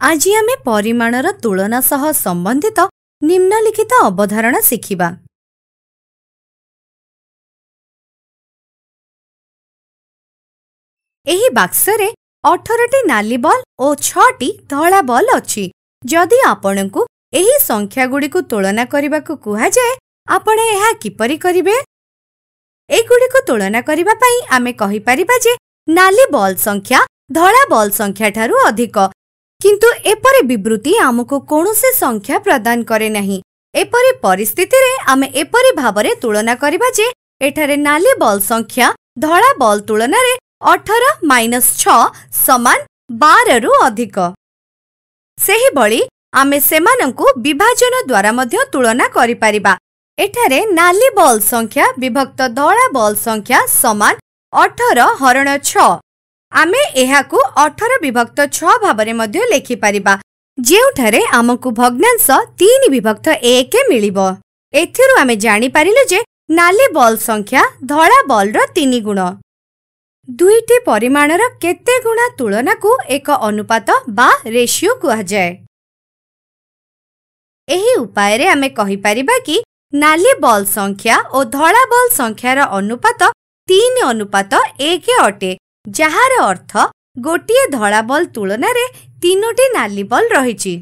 ଆଜି ଆମେ ପରିମାଣର ତୁଳନା ସହ ସମ୍ବନ୍ଧିତ ନିମ୍ନଲିଖିତ ଅବଧାରଣା ଶିଖିବା। ଏହି ବାକ୍ସରେ ଅଠରଟି ନାଲି ବଲ୍ ଓ ଛଅଟି ଧଳା ବଲ୍ ଅଛି। ଯଦି ଆପଣଙ୍କୁ ଏହି ସଂଖ୍ୟାଗୁଡ଼ିକୁ ତୁଳନା କରିବାକୁ କୁହାଯାଏ ଆପଣ ଏହା କିପରି କରିବେ? ଏଗୁଡ଼ିକୁ ତୁଳନା କରିବା ପାଇଁ ଆମେ କହିପାରିବା ଯେ ନାଲି ବଲ୍ ସଂଖ୍ୟା ଧଳା ବଲ୍ ସଂଖ୍ୟାଠାରୁ ଅଧିକ କିନ୍ତୁ ଏପରି ବିବୃତ୍ତି ଆମକୁ କୌଣସି ସଂଖ୍ୟା ପ୍ରଦାନ କରେ ନାହିଁ। ଏପରି ପରିସ୍ଥିତିରେ ଆମେ ଏପରି ଭାବରେ ତୁଳନା କରିବା ଯେ ଏଠାରେ ନାଲି ବଲ୍ ସଂଖ୍ୟା ଧଳା ବଲ୍ ତୁଳନାରେ ଅଠର ମାଇନସ୍ ଛଅ ସମାନ ବାରରୁ ଅଧିକ। ସେହିଭଳି ଆମେ ସେମାନଙ୍କୁ ବିଭାଜନ ଦ୍ୱାରା ମଧ୍ୟ ତୁଳନା କରିପାରିବା। ଏଠାରେ ନାଲି ବଲ୍ ସଂଖ୍ୟା ବିଭକ୍ତ ଧଳା ବଲ୍ ସଂଖ୍ୟା ସମାନ ଅଠର ହରଣ ଛଅ ଆମେ ଏହାକୁ ଅଠର ବିଭକ୍ତ ଛଅ ଭାବରେ ମଧ୍ୟ ଲେଖିପାରିବା। ଯେଉଁଠାରେ ଆମକୁ ଭଗ୍ନାଂଶ ତିନି ବିଭକ୍ତ ଏକ ମିଳିବ। ଏଥିରୁ ଆମେ ଜାଣିପାରିଲୁ ଯେ ନାଲି ବଲ୍ ସଂଖ୍ୟା ଧଳା ବଲ୍ର ତିନି ଗୁଣ। ଦୁଇଟି ପରିମାଣର କେତେ ଗୁଣା ତୁଳନାକୁ ଏକ ଅନୁପାତ ବା ରେସିଓ କୁହାଯାଏ। ଏହି ଉପାୟରେ ଆମେ କହିପାରିବା କି ନାଲି ବଲ୍ ସଂଖ୍ୟା ଓ ଧଳା ବଲ୍ ସଂଖ୍ୟାର ଅନୁପାତ ତିନି ଅନୁପାତ ଏକ ଅଟେ। ଯାହାର ଅର୍ଥ ଗୋଟିଏ ଧଳା ବଲ୍ ତୁଳନାରେ ତିନୋଟି ନାଲି ବଲ୍ ରହିଛି।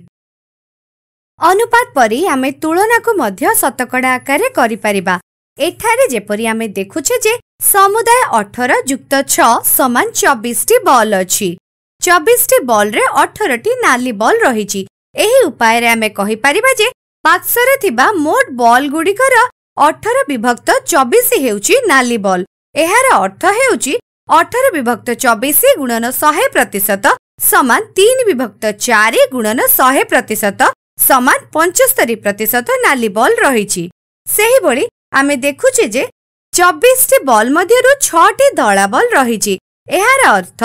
ଅନୁପାତ ପରି ଆମେ ତୁଳନାକୁ ମଧ୍ୟ ଶତକଡ଼ା ଆକାରରେ କରିପାରିବା। ଏଠାରେ ଯେପରି ଆମେ ଦେଖୁଛେ ଯେ ସମୁଦାୟ ଅଠର ଯୁକ୍ତ ଛଅ ସମାନ ଚବିଶଟି ବଲ୍ ଅଛି। ଚବିଶଟି ବଲ୍ରେ ଅଠରଟି ନାଲି ବଲ୍ ରହିଛି। ଏହି ଉପାୟରେ ଆମେ କହିପାରିବା ଯେ ବାକ୍ସରେ ଥିବା ମୋଟ ବଲ୍ ଗୁଡ଼ିକର ଅଠର ବିଭକ୍ତ ଚବିଶ ହେଉଛି ନାଲି ବଲ୍ ଏହାର ଅର୍ଥ ହେଉଛି ଅଠର ବିଭକ୍ତ ଚବିଶ ଗୁଣନ ଶହେ ପ୍ରତିଶତ ସମାନ ତିନି ବିଭକ୍ତ ଚାରି ଗୁଣନ ଶହେ ପ୍ରତିଶତ ସମାନ ପଞ୍ଚସ୍ତରୀ ପ୍ରତିଶତ ନାଲି ବଲ୍ ରହିଛି ସେହିଭଳି ଆମେ ଦେଖୁଛେ ଯେ ଚବିଶଟି ବଲ୍ ମଧ୍ୟରୁ ଛଅଟି ଧଳା ବଲ୍ ରହିଛି। ଏହାର ଅର୍ଥ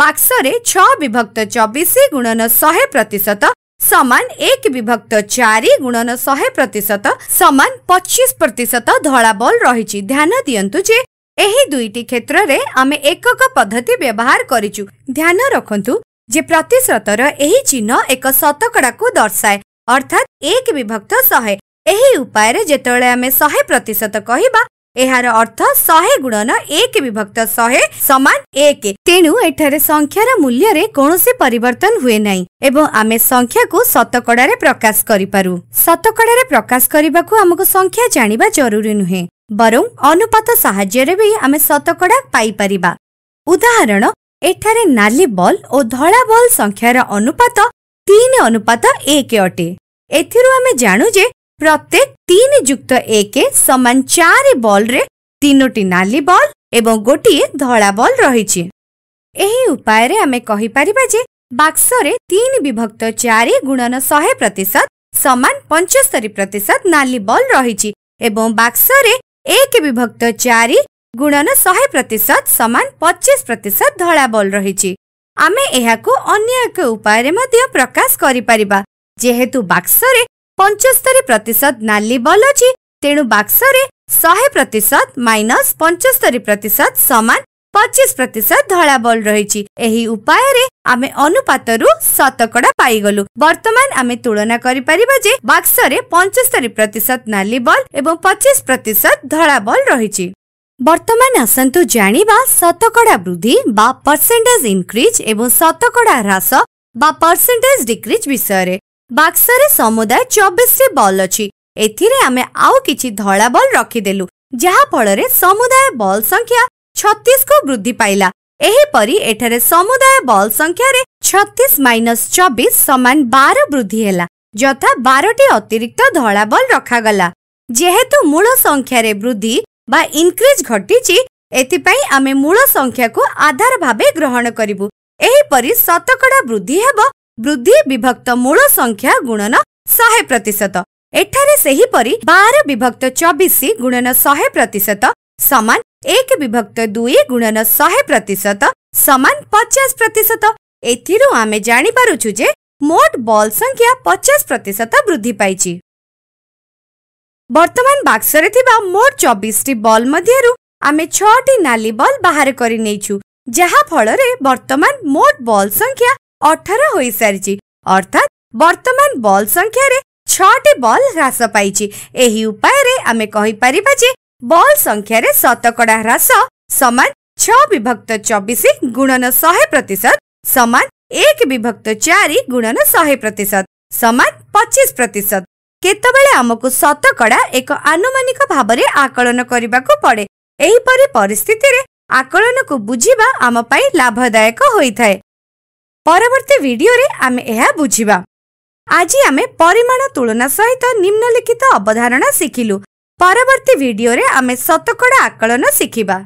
ବାକ୍ସରେ ଛଅ ବିଭକ୍ତ ଚବିଶ ଗୁଣନ ଶହେ ପ୍ରତିଶତ ସମାନ ଏକ ବିଭକ୍ତ ଚାରି ଗୁଣନ ଶହେ ପ୍ରତିଶତ ସମାନ ପଚିଶ ପ୍ରତିଶତ ଧଳା ବଲ୍ ରହିଛି। ଧ୍ୟାନ ଦିଅନ୍ତୁ ଯେ ଏହି ଦୁଇଟି କ୍ଷେତ୍ରରେ ଆମେ ଏକକ ପଦ୍ଧତି ବ୍ୟବହାର କରିଛୁ ଧ୍ୟାନ ରଖନ୍ତୁ ଯେ ପ୍ରତିଶତର ଏହି ଚିହ୍ନ ଏକ ଶତକଡ଼ାକୁ ଦର୍ଶାଏ ଅର୍ଥାତ୍ ଏକ ବିଭକ୍ତ ଶହେ ଏହି ଉପାୟରେ ଯେତେବେଳେ ଆମେ ଶହେ ପ୍ରତିଶତ କହିବା ଏହାର ଅର୍ଥ ଶହେ ଗୁଣନ ଏକ ବିଭକ୍ତ ଶହେ ସମାନ ଏକ ତେଣୁ ଏଠାରେ ସଂଖ୍ୟାର ମୂଲ୍ୟରେ କୌଣସି ପରିବର୍ତ୍ତନ ହୁଏ ନାହିଁ ଏବଂ ଆମେ ସଂଖ୍ୟାକୁ ଶତକଡ଼ାରେ ପ୍ରକାଶ କରିପାରୁ ଶତକଡ଼ାରେ ପ୍ରକାଶ କରିବାକୁ ଆମକୁ ସଂଖ୍ୟା ଜାଣିବା ଜରୁରୀ ନୁହେଁ ବରଂ ଅନୁପାତ ସାହାଯ୍ୟରେ ବି ଆମେ ଶତକଡ଼ା ପାଇପାରିବା। ଉଦାହରଣ ଏଠାରେ ନାଲି ବଲ୍ ଓ ଧଳା ବଲ୍ ସଂଖ୍ୟାର ଅନୁପାତ ତିନି ଅନୁପାତ ଏକ ଅଟେ। ଏଥିରୁ ଆମେ ଜାଣୁ ଯେ ପ୍ରତ୍ୟେକ ତିନି ଯୁକ୍ତ ଏକ ସମାନ ଚାରି ବଲ୍ରେ ତିନୋଟି ନାଲି ବଲ୍ ଏବଂ ଗୋଟିଏ ଧଳା ବଲ୍ ରହିଛି। ଏହି ଉପାୟରେ ଆମେ କହିପାରିବା ଯେ ବାକ୍ସରେ ତିନି ବିଭକ୍ତ ଚାରି ଗୁଣନ ଶହେ ପ୍ରତିଶତ ସମାନ ପଞ୍ଚସ୍ତରୀ ପ୍ରତିଶତ ନାଲି ବଲ୍ ରହିଛି ଏବଂ ବାକ୍ସରେ ଏକ ବିଭକ୍ତ ଚାରି ଗୁଣନ ଶହେ ପ୍ରତିଶତ ସମାନ ପଚିଶ ପ୍ରତିଶତ ଧଳା ବଲ୍ ରହିଛି। ଆମେ ଏହାକୁ ଅନ୍ୟ ଏକ ଉପାୟରେ ମଧ୍ୟ ପ୍ରକାଶ କରିପାରିବା। ଯେହେତୁ ବାକ୍ସରେ ପଞ୍ଚସ୍ତରୀ ପ୍ରତିଶତ ନାଲି ବଲ୍ ଅଛି ତେଣୁ ବାକ୍ସରେ ଶହେ ପ୍ରତିଶତ ମାଇନସ୍ ପଞ୍ଚସ୍ତରୀ ପ୍ରତିଶତ ସମାନ ପଚିଶ ପ୍ରତିଶତ ଧଳା ବଲ୍ ରହିଛି। ଏହି ଉପାୟରେ ଆମେ ଅନୁପାତରୁ ଶତକଡ଼ା ପାଇଗଲୁ। ବର୍ତ୍ତମାନ ଆମେ ତୁଳନା କରିପାରିବା ଯେ ବାକ୍ସରେ ପଞ୍ଚସ୍ତରୀ ପ୍ରତିଶତ ନାଲି ବଲ୍ ଏବଂ ପଚିଶ ପ୍ରତିଶତ ଧଳା ବଲ୍ ରହିଛି। ବର୍ତ୍ତମାନ ଆସନ୍ତୁ ଜାଣିବା ଶତକଡ଼ା ବୃଦ୍ଧି ବା ପରସେଣ୍ଟେଜ ଇନକ୍ରିଜ୍ ଏବଂ ଶତକଡ଼ା ହ୍ରାସ ବା ପରସେଣ୍ଟେଜ ଡିକ୍ରିଜ୍ ବିଷୟରେ। ବାକ୍ସରେ ସମୁଦାୟ ଚବିଶଟି ବଲ୍ ଅଛି। ଏଥିରେ ଆମେ ଆଉ କିଛି ଧଳା ବଲ୍ ରଖିଦେଲୁ ଯାହା ଫଳରେ ସମୁଦାୟ ବଲ୍ ସଂଖ୍ୟା ଛତିଶକୁ ବୃଦ୍ଧି ପାଇଲା ଏହିପରି ଏଠାରେ ସମୁଦାୟ ବଲ୍ ସଂଖ୍ୟାରେ ଛତିଶ ମାଇନସ୍ ଚବିଶ ସମାନ ବାର ବୃଦ୍ଧି ହେଲା ଯଥା ବାରଟି ଅତିରିକ୍ତ ଧଳା ବଲ୍ ରଖାଗଲା ଯେହେତୁ ମୂଳ ସଂଖ୍ୟାରେ ବୃଦ୍ଧି ବା ଇନକ୍ରିଜ୍ ଘଟିଛି ଏଥିପାଇଁ ଆମେ ମୂଳ ସଂଖ୍ୟାକୁ ଆଧାର ଭାବେ ଗ୍ରହଣ କରିବୁ ଏହିପରି ଶତକଡ଼ା ବୃଦ୍ଧି ହେବ ବୃଦ୍ଧି ବିଭକ୍ତ ମୂଳ ସଂଖ୍ୟା ଗୁଣନ ଶହେ ପ୍ରତିଶତ ଏଠାରେ ସେହିପରି ବାର ବିଭକ୍ତ ଚବିଶ ଗୁଣନ ଶହେ ପ୍ରତିଶତ ସମାନ ଏକ ବିଭକ୍ତ ଦୁଇ ଗୁଣନ ଶହେ ପ୍ରତିଶତ ସମାନ ପଚାଶ ପ୍ରତିଶତ ଏଥିରୁ ଆମେ ଜାଣିପାରୁଛୁ ଯେ ମୋଟ ବଲ୍ ସଂଖ୍ୟା ପଚାଶ ପ୍ରତିଶତ ବୃଦ୍ଧି ପାଇଛି ବର୍ତ୍ତମାନ ବାକ୍ସରେ ଥିବା ମୋଟ ଚବିଶଟି ବଲ୍ ମଧ୍ୟରୁ ଆମେ ଛଅଟି ନାଲି ବଲ୍ ବାହାର କରି ନେଇଛୁ ଯାହା ଫଳରେ ବର୍ତ୍ତମାନ ମୋଟ ବଲ୍ ସଂଖ୍ୟା ଅଠର ହୋଇସାରିଛି ଅର୍ଥାତ୍ ବର୍ତ୍ତମାନ ବଲ୍ ସଂଖ୍ୟାରେ ଛଅଟି ବଲ୍ ହ୍ରାସ ପାଇଛି ଏହି ଉପାୟରେ ଆମେ କହିପାରିବା ଯେ ବଲ୍ ସଂଖ୍ୟାରେ ଶତକଡ଼ା ହ୍ରାସ ସମାନ ଛଅ ବିଭକ୍ତ ଚବିଶ ଗୁଣନ ଶହେ ପ୍ରତିଶତ ସମାନ ଏକ ବିଭକ୍ତ ଚାରି ଗୁଣନ ଶହେ ପ୍ରତିଶତ ସମାନ ପଚିଶ ପ୍ରତିଶତ କେତେବେଳେ ଆମକୁ ଶତକଡ଼ା ଏକ ଆନୁମାନିକ ଭାବରେ ଆକଳନ କରିବାକୁ ପଡ଼େ ଏହିପରି ପରିସ୍ଥିତିରେ ଆକଳନକୁ ବୁଝିବା ଆମ ପାଇଁ ଲାଭଦାୟକ ହୋଇଥାଏ ପରବର୍ତ୍ତୀ ଭିଡିଓରେ ଆମେ ଏହା ବୁଝିବା ଆଜି ଆମେ ପରିମାଣ ତୁଳନା ସହିତ ନିମ୍ନଲିଖିତ ଅବଧାରଣା ଶିଖିଲୁ ପରବର୍ତ୍ତୀ ଭିଡିଓରେ ଆମେ ଶତକଡ଼ା ଆକଳନ ଶିଖିବା।